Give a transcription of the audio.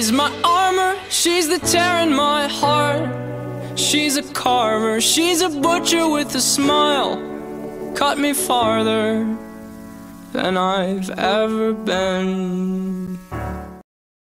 She's my armor, she's the tear in my heart. She's a carver, she's a butcher with a smile. Cut me farther than I've ever been.